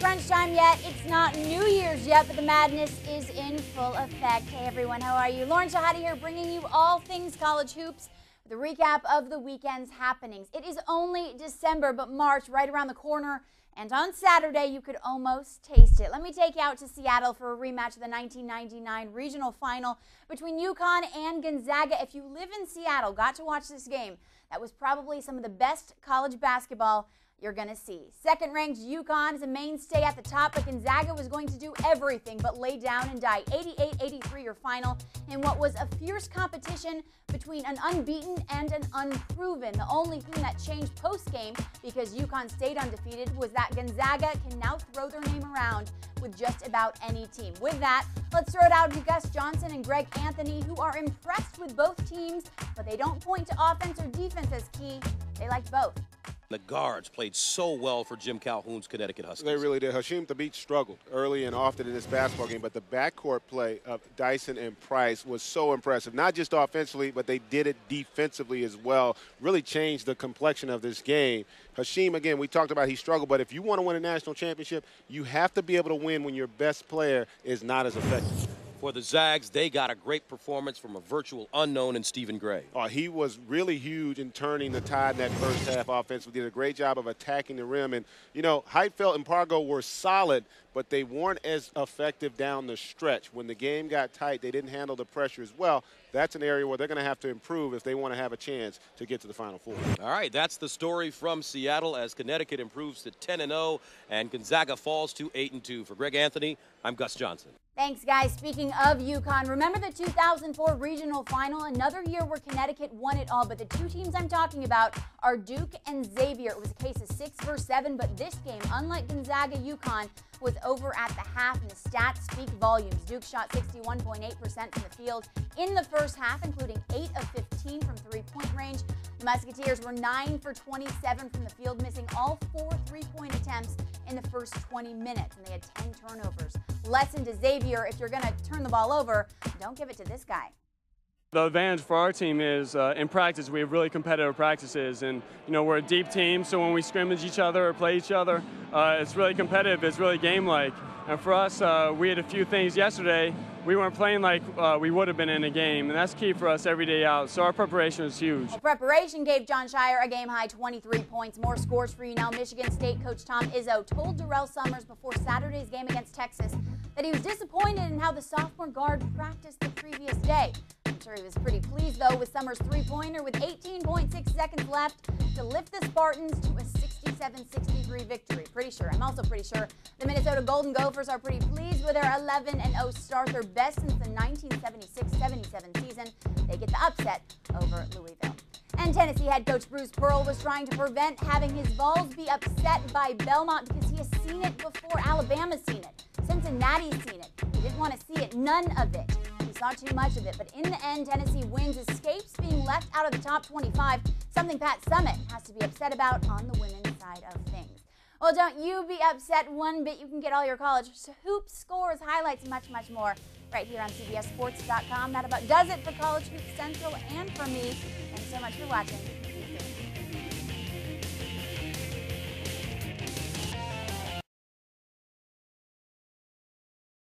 crunch time yet. It's not New Year's yet, but the madness is in full effect. Hey everyone, how are you? Lauren Shehadi here, bringing you all things college hoops. The recap of the weekend's happenings. It is only December, but March right around the corner. And on Saturday, you could almost taste it. Let me take you out to Seattle for a rematch of the 1999 regional final between UConn and Gonzaga. If you live in Seattle, got to watch this game, that was probably some of the best college basketball you're going to see. Second ranked UConn is a mainstay at the top, but Gonzaga was going to do everything but lay down and die. 88 83 your final in what was a fierce competition between an unbeaten and an unproven. The only thing that changed post game because UConn stayed undefeated was that Gonzaga can now throw their name around with just about any team. With that, let's throw it out to Gus Johnson and Greg Anthony, who are impressed with both teams, but they don't point to offense or defense as key. They like both. The guards played so well for Jim Calhoun's Connecticut Huskies. They really did. Hasheem Thabeet struggled early and often in this basketball game, but the backcourt play of Dyson and Price was so impressive. Not just offensively, but they did it defensively as well. Really changed the complexion of this game. Hasheem, again, we talked about he struggled, but if you want to win a national championship, you have to be able to win when your best player is not as effective. For the Zags, they got a great performance from a virtual unknown in Steven Gray. Oh, he was really huge in turning the tide in that first half offensively. Did a great job of attacking the rim. And, you know, Heytvelt and Pargo were solid, but they weren't as effective down the stretch. When the game got tight, they didn't handle the pressure as well. That's an area where they're going to have to improve if they want to have a chance to get to the Final Four. All right, that's the story from Seattle as Connecticut improves to 10 and 0 and Gonzaga falls to 8 and 2. For Greg Anthony, I'm Gus Johnson. Thanks, guys. Speaking of UConn, remember the 2004 regional final? Another year where Connecticut won it all, but the two teams I'm talking about are Duke and Xavier. It was a case of six versus seven, but this game, unlike Gonzaga UConn, was over at the half, and the stats speak volumes. Duke shot 61.8% from the field in the first half, including 8 of 15 from three point range. The Musketeers were 9 for 27 from the field, missing all four three point attempts in the first 20 minutes, and they had 10 turnovers. Lesson to Xavier if you're going to turn the ball over, don't give it to this guy. The advantage for our team is uh, in practice we have really competitive practices, and you know we're a deep team. So when we scrimmage each other or play each other, uh, it's really competitive. It's really game-like. And for us, uh, we had a few things yesterday. We weren't playing like uh, we would have been in a game, and that's key for us every day out. So our preparation was huge. Well, preparation gave Jon Scheyer a game-high 23 points. More scores for you now. Michigan State coach Tom Izzo told Durrell Summers before Saturday's game against Texas that he was disappointed in how the sophomore guard practiced the previous day. Sure he was pretty pleased, though, with Summers' three-pointer with 18.6 seconds left to lift the Spartans to a 67-63 victory. Pretty sure. I'm also pretty sure the Minnesota Golden Gophers are pretty pleased with their 11-0 start, their best since the 1976-77 season. They get the upset over Louisville. And Tennessee head coach Bruce Pearl was trying to prevent having his Vols be upset by Belmont because he has seen it before Alabama's seen it. Cincinnati's seen it. He didn't want to see it, none of it. Saw too much of it. But in the end, Tennessee wins, escapes being left out of the top 25, something Pat Summitt has to be upset about on the women's side of things. Well, don't you be upset one bit. You can get all your college hoops, scores, highlights, much, much more right here on CBSSports.com. That about does it for College Hoops Central and for me. Thanks so much for watching.